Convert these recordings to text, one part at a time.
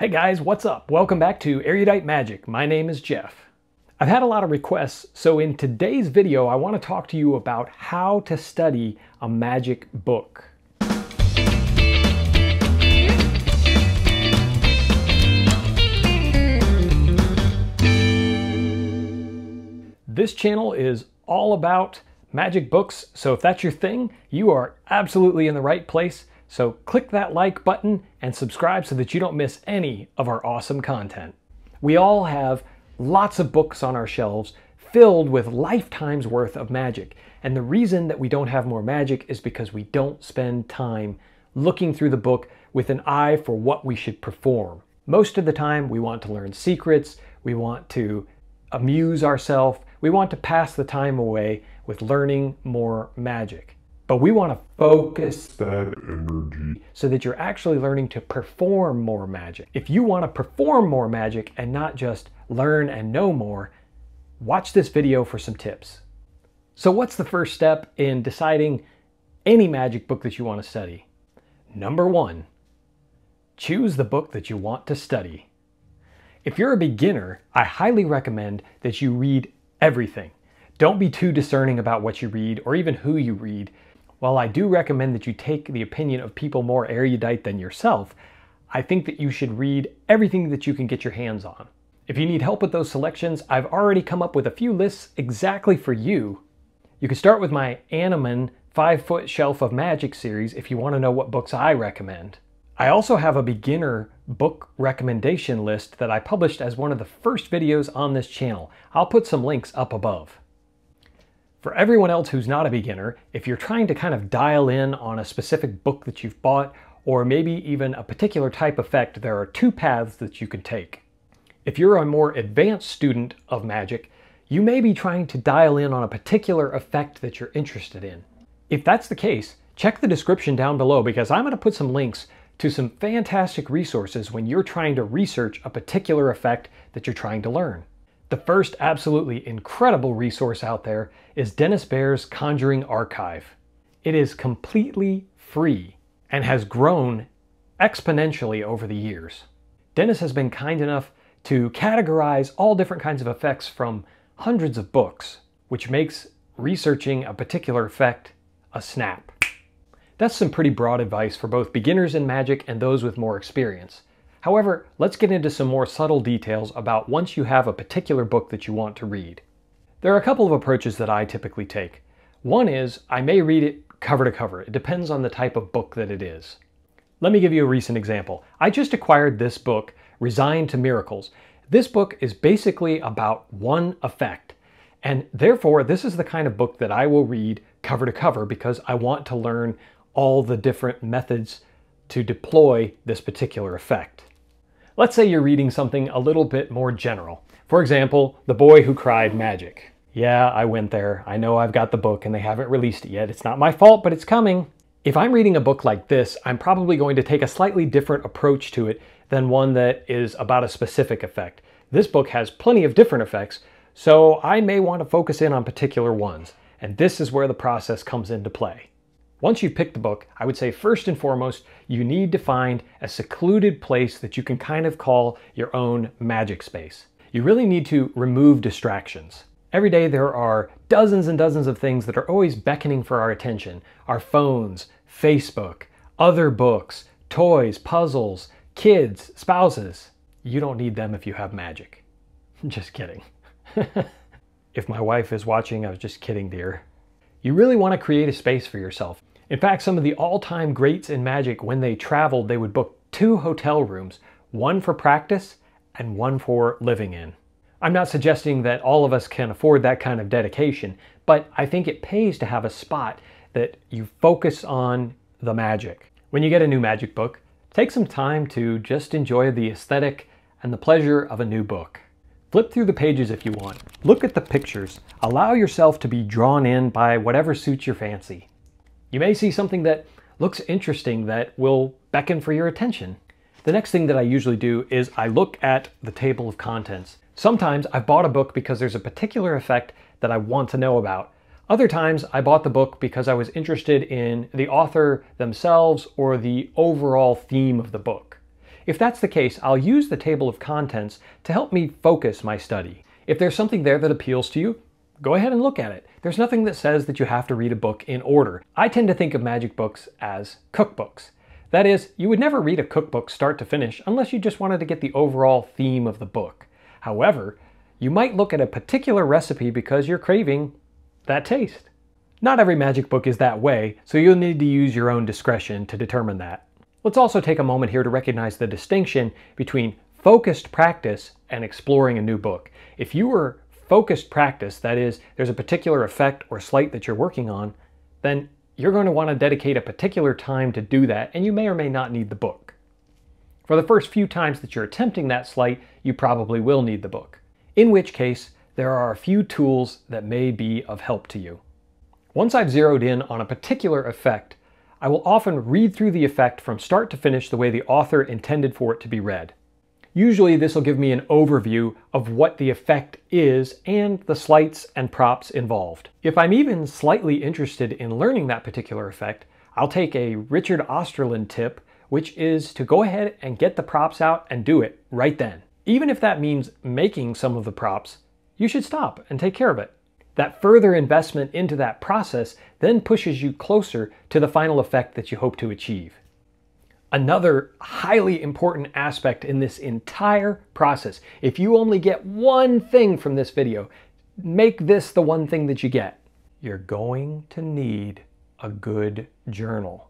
Hey guys, what's up? Welcome back to Erudite Magic. My name is Jeff. I've had a lot of requests, so in today's video I want to talk to you about how to study a magic book. This channel is all about magic books, so if that's your thing, you are absolutely in the right place. So click that like button and subscribe so that you don't miss any of our awesome content. We all have lots of books on our shelves filled with lifetimes worth of magic. And the reason that we don't have more magic is because we don't spend time looking through the book with an eye for what we should perform. Most of the time, we want to learn secrets, we want to amuse ourselves, we want to pass the time away with learning more magic. But we want to focus that energy so that you're actually learning to perform more magic. If you want to perform more magic and not just learn and know more, watch this video for some tips. So what's the first step in deciding any magic book that you want to study? Number one, choose the book that you want to study. If you're a beginner, I highly recommend that you read everything. Don't be too discerning about what you read or even who you read while I do recommend that you take the opinion of people more erudite than yourself, I think that you should read everything that you can get your hands on. If you need help with those selections, I've already come up with a few lists exactly for you. You can start with my Annemann 5 Foot Shelf of Magic series if you want to know what books I recommend. I also have a beginner book recommendation list that I published as one of the first videos on this channel. I'll put some links up above. For everyone else who's not a beginner, if you're trying to kind of dial in on a specific book that you've bought, or maybe even a particular type effect, there are two paths that you can take. If you're a more advanced student of magic, you may be trying to dial in on a particular effect that you're interested in. If that's the case, check the description down below because I'm going to put some links to some fantastic resources when you're trying to research a particular effect that you're trying to learn. The first absolutely incredible resource out there is Denis Behr's Conjuring Archive. It is completely free and has grown exponentially over the years. Denis has been kind enough to categorize all different kinds of effects from hundreds of books, which makes researching a particular effect a snap. That's some pretty broad advice for both beginners in magic and those with more experience. However, let's get into some more subtle details about once you have a particular book that you want to read. There are a couple of approaches that I typically take. One is I may read it cover to cover. It depends on the type of book that it is. Let me give you a recent example. I just acquired this book, Resigned to Miracles. This book is basically about one effect. And therefore, this is the kind of book that I will read cover to cover because I want to learn all the different methods to deploy this particular effect. Let's say you're reading something a little bit more general. For example, The Boy Who Cried Magic. Yeah, I went there. I know I've got the book and they haven't released it yet. It's not my fault, but it's coming. If I'm reading a book like this, I'm probably going to take a slightly different approach to it than one that is about a specific effect. This book has plenty of different effects, so I may want to focus in on particular ones. And this is where the process comes into play. Once you've picked the book, I would say first and foremost, you need to find a secluded place that you can kind of call your own magic space. You really need to remove distractions. Every day there are dozens and dozens of things that are always beckoning for our attention. Our phones, Facebook, other books, toys, puzzles, kids, spouses. You don't need them if you have magic. Just kidding. if my wife is watching, I was just kidding, dear. You really want to create a space for yourself. In fact, some of the all-time greats in Magic, when they traveled, they would book two hotel rooms, one for practice and one for living in. I'm not suggesting that all of us can afford that kind of dedication, but I think it pays to have a spot that you focus on the magic. When you get a new magic book, take some time to just enjoy the aesthetic and the pleasure of a new book. Flip through the pages if you want. Look at the pictures. Allow yourself to be drawn in by whatever suits your fancy. You may see something that looks interesting that will beckon for your attention. The next thing that I usually do is I look at the table of contents. Sometimes I've bought a book because there's a particular effect that I want to know about. Other times I bought the book because I was interested in the author themselves or the overall theme of the book. If that's the case, I'll use the table of contents to help me focus my study. If there's something there that appeals to you, go ahead and look at it. There's nothing that says that you have to read a book in order. I tend to think of magic books as cookbooks. That is, you would never read a cookbook start to finish unless you just wanted to get the overall theme of the book. However, you might look at a particular recipe because you're craving that taste. Not every magic book is that way, so you'll need to use your own discretion to determine that. Let's also take a moment here to recognize the distinction between focused practice and exploring a new book. If you are focused practice, that is, there's a particular effect or sleight that you're working on, then you're going to want to dedicate a particular time to do that, and you may or may not need the book. For the first few times that you're attempting that sleight, you probably will need the book, in which case there are a few tools that may be of help to you. Once I've zeroed in on a particular effect, I will often read through the effect from start to finish the way the author intended for it to be read. Usually this will give me an overview of what the effect is and the sleights and props involved. If I'm even slightly interested in learning that particular effect, I'll take a Richard Osterlind tip, which is to go ahead and get the props out and do it right then. Even if that means making some of the props, you should stop and take care of it. That further investment into that process then pushes you closer to the final effect that you hope to achieve. Another highly important aspect in this entire process, if you only get one thing from this video, make this the one thing that you get. You're going to need a good journal.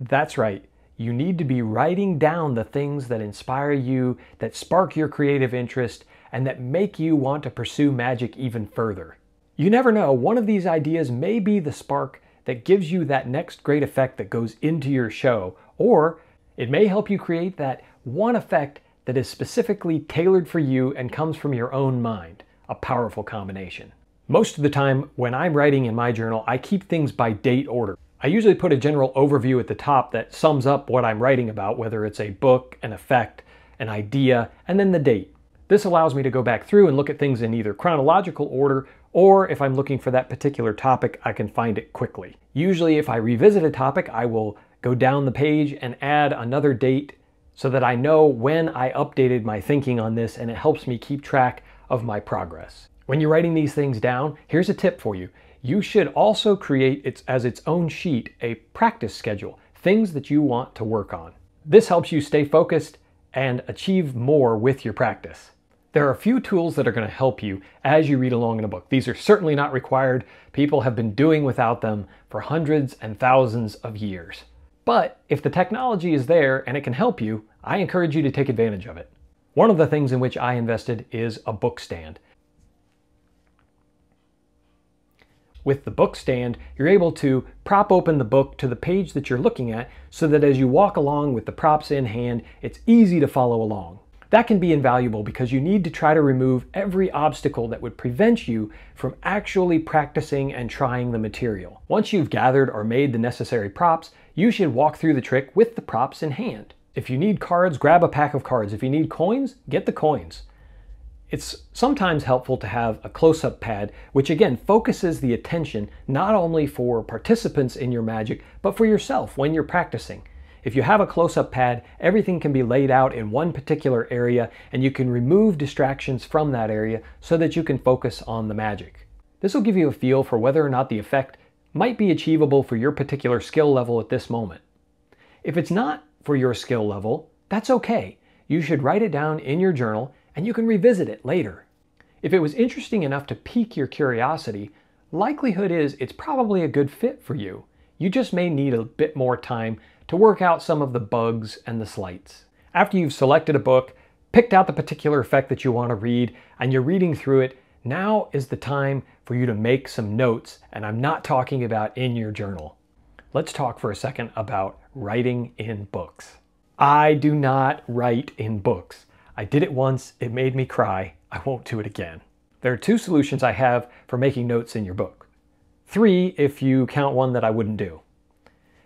That's right. You need to be writing down the things that inspire you, that spark your creative interest, and that make you want to pursue magic even further. You never know, one of these ideas may be the spark that gives you that next great effect that goes into your show, or it may help you create that one effect that is specifically tailored for you and comes from your own mind, a powerful combination. Most of the time when I'm writing in my journal, I keep things by date order. I usually put a general overview at the top that sums up what I'm writing about, whether it's a book, an effect, an idea, and then the date. This allows me to go back through and look at things in either chronological order or if I'm looking for that particular topic, I can find it quickly. Usually if I revisit a topic, I will go down the page and add another date so that I know when I updated my thinking on this and it helps me keep track of my progress. When you're writing these things down, here's a tip for you. You should also create as its own sheet a practice schedule, things that you want to work on. This helps you stay focused and achieve more with your practice. There are a few tools that are going to help you as you read along in a book. These are certainly not required. People have been doing without them for hundreds and thousands of years. But if the technology is there and it can help you, I encourage you to take advantage of it. One of the things in which I invested is a book stand. With the book stand, you're able to prop open the book to the page that you're looking at so that as you walk along with the props in hand, it's easy to follow along. That can be invaluable because you need to try to remove every obstacle that would prevent you from actually practicing and trying the material. Once you've gathered or made the necessary props, you should walk through the trick with the props in hand. If you need cards, grab a pack of cards. If you need coins, get the coins. It's sometimes helpful to have a close-up pad, which again focuses the attention not only for participants in your magic, but for yourself when you're practicing. If you have a close-up pad, everything can be laid out in one particular area and you can remove distractions from that area so that you can focus on the magic. This will give you a feel for whether or not the effect might be achievable for your particular skill level at this moment. If it's not for your skill level, that's okay. You should write it down in your journal and you can revisit it later. If it was interesting enough to pique your curiosity, likelihood is it's probably a good fit for you. You just may need a bit more time to work out some of the bugs and the sleights. After you've selected a book, picked out the particular effect that you want to read, and you're reading through it, now is the time for you to make some notes, and I'm not talking about in your journal. Let's talk for a second about writing in books. I do not write in books. I did it once, it made me cry. I won't do it again. There are two solutions I have for making notes in your book. Three if you count one that I wouldn't do.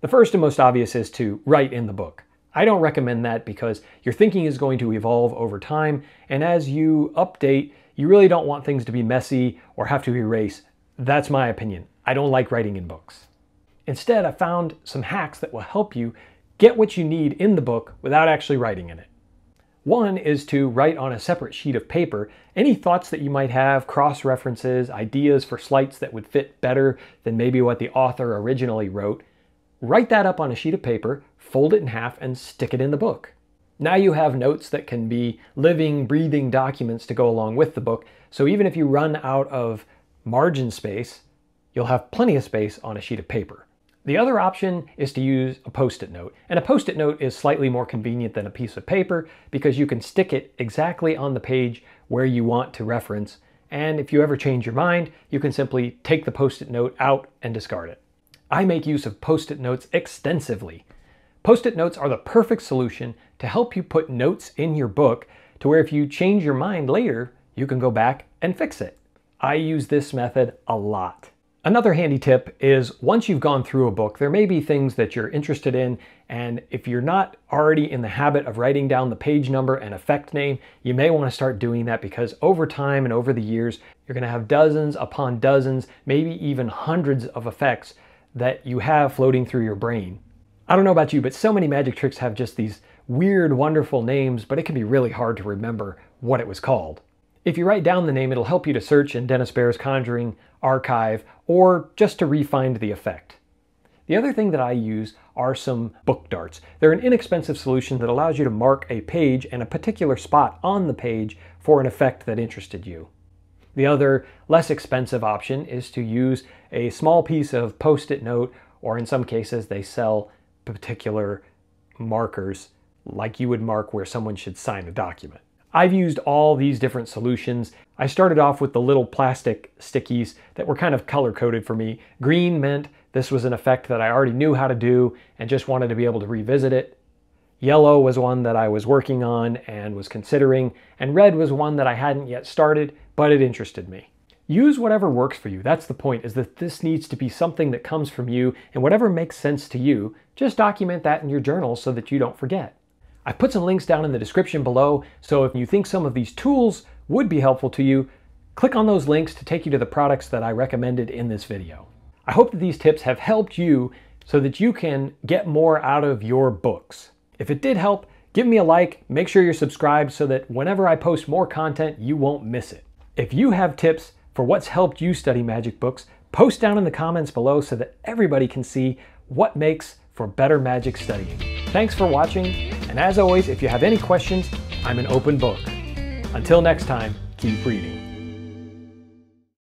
The first and most obvious is to write in the book. I don't recommend that because your thinking is going to evolve over time, and as you update, you really don't want things to be messy or have to erase. That's my opinion. I don't like writing in books. Instead, I found some hacks that will help you get what you need in the book without actually writing in it. One is to write on a separate sheet of paper any thoughts that you might have, cross references, ideas for sleights that would fit better than maybe what the author originally wrote. Write that up on a sheet of paper, fold it in half, and stick it in the book. Now you have notes that can be living, breathing documents to go along with the book. So even if you run out of margin space, you'll have plenty of space on a sheet of paper. The other option is to use a post-it note. And a post-it note is slightly more convenient than a piece of paper because you can stick it exactly on the page where you want to reference. And if you ever change your mind, you can simply take the post-it note out and discard it. I make use of post-it notes extensively. Post-it notes are the perfect solution to help you put notes in your book to where if you change your mind later, you can go back and fix it. I use this method a lot. Another handy tip is once you've gone through a book, there may be things that you're interested in, and if you're not already in the habit of writing down the page number and effect name, you may want to start doing that because over time and over the years, you're going to have dozens upon dozens, maybe even hundreds of effects that you have floating through your brain. I don't know about you, but so many magic tricks have just these weird, wonderful names, but it can be really hard to remember what it was called. If you write down the name, it'll help you to search in Denis Behr's Conjuring archive or just to re-find the effect. The other thing that I use are some book darts. They're an inexpensive solution that allows you to mark a page and a particular spot on the page for an effect that interested you. The other, less expensive option is to use a small piece of post-it note, or in some cases they sell particular markers like you would mark where someone should sign a document. I've used all these different solutions. I started off with the little plastic stickies that were kind of color coded for me. Green meant this was an effect that I already knew how to do and just wanted to be able to revisit it. Yellow was one that I was working on and was considering, and red was one that I hadn't yet started, but it interested me. Use whatever works for you. That's the point, is that this needs to be something that comes from you, and whatever makes sense to you, just document that in your journal so that you don't forget. I put some links down in the description below, so if you think some of these tools would be helpful to you, click on those links to take you to the products that I recommended in this video. I hope that these tips have helped you so that you can get more out of your books. If it did help, give me a like, make sure you're subscribed so that whenever I post more content, you won't miss it. If you have tips for what's helped you study magic books, post down in the comments below so that everybody can see what makes for better magic studying. Thanks for watching, and as always, if you have any questions, I'm an open book. Until next time, keep reading.